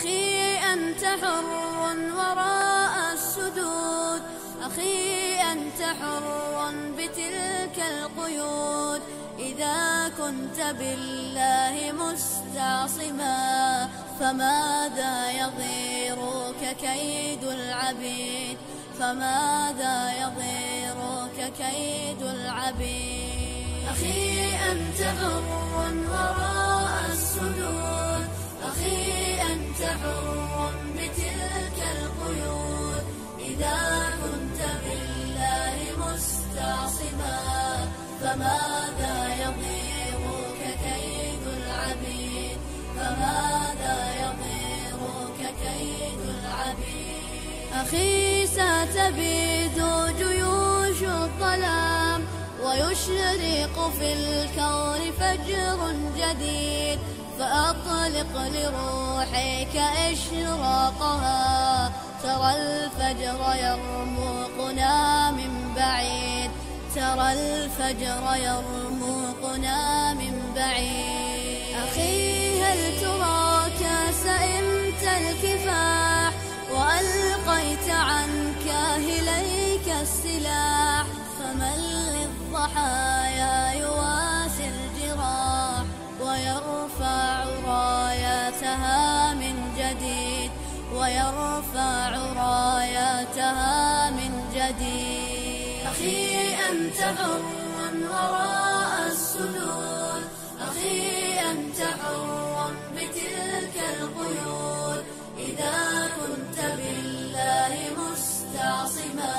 أخي أنت حر وراء السدود. أخي أنت حر بتلك القيود. إذا كنت بالله مستعصما فماذا يضيرك كيد العبيد؟ فماذا يضيرك كيد العبيد؟ أخي أنت حر وراء السدود. أخي فماذا يضيرك كيد العبيد؟ فماذا يضيرك كيد العبيد؟ أخي ستبيد جيوش الظلام ويشرق في الكون فجر جديد فأطلق لروحك إشراقها. ترى الفجر يرمقنا من بعيد. الفجر يرمقنا من بعيد. أخي هل تراك سئمت الكفاح؟ وألقيت عنك هليك السلاح. فمن للضحايا يواسي الجراح؟ ويرفع راياتها من جديد. ويرفع راياتها من جديد. أخي أنت حر وراء السدود. أخي أنت حر بتلك القيود. إذا كنت بالله مستعصما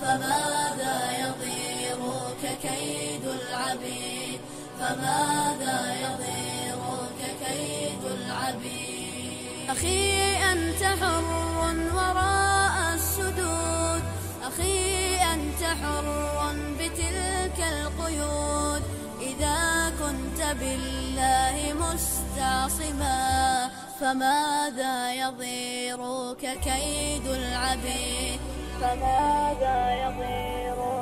فماذا يضيرك كيد العبيد؟ فماذا يضيرك كيد العبيد؟ أخي أنت حر بالله مستعصما فماذا يضيرك كيد العبيد؟ فماذا يضيرك